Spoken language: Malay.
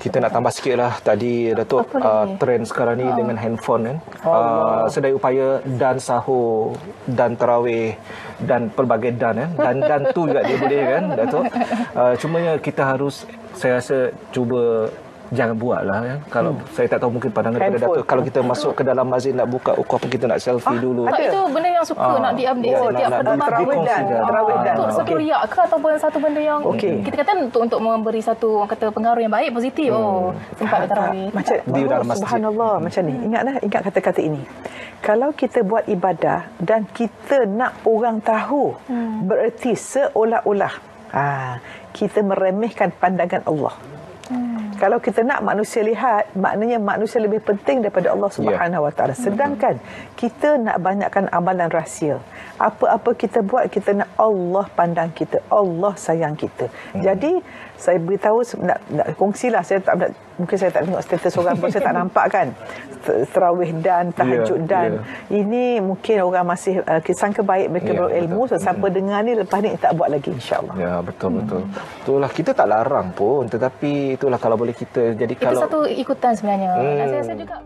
Kita nak tambah sikit lah tadi Datuk Apa uh, trend sekarang ni dengan handphone kan. Uh, sedaya upaya dan sahur dan tarawih dan pelbagai dan kan. Dan dan tu juga dia boleh kan Datuk. Uh, cumanya kita harus saya rasa cuba jangan buat lah kan. Kalau hmm. saya tak tahu mungkin pandangan daripada Handphone. Datuk kalau kita masuk ke dalam masjid nak buka ukur apa kita nak selfie dulu. Tak, Ada. itu benda yang suka Ah. nak di-update Oh, setiap nak- nak pertemuan. Terawih dan terawih dan. Untuk satu Okey. riak ke ataupun satu benda yang Okey. kita kata untuk untuk memberi satu orang kata pengaruh yang baik positif. Oh, sempat bertarawih. Macam Di dalam masjid. subhanallah macam ni. Ingatlah ingat kata-kata ini. Kalau kita buat ibadah dan kita nak orang tahu, Hmm. bererti seolah-olah ah, kita meremehkan pandangan Allah. Kalau kita nak manusia lihat, maknanya manusia lebih penting daripada Allah Subhanahu Wa Taala. Sedangkan kita nak banyakkan amalan rahsia. Apa-apa kita buat, kita nak Allah pandang kita, Allah sayang kita. Jadi saya beritahu nak, nak kongsilah saya tak nak, mungkin saya tak tengok status orang pun saya tak nampak kan Ter- terawih dan tahajud Ya, dan ya. ini mungkin orang masih uh, sangka baik mereka Ya, berilmu betul. sesiapa dengar ni lepas ni tak buat lagi insyaallah Ya betul betul. Itulah kita tak larang pun tetapi itulah kalau boleh kita jadi Itu kalau satu ikutan sebenarnya. Hmm. Saya rasa juga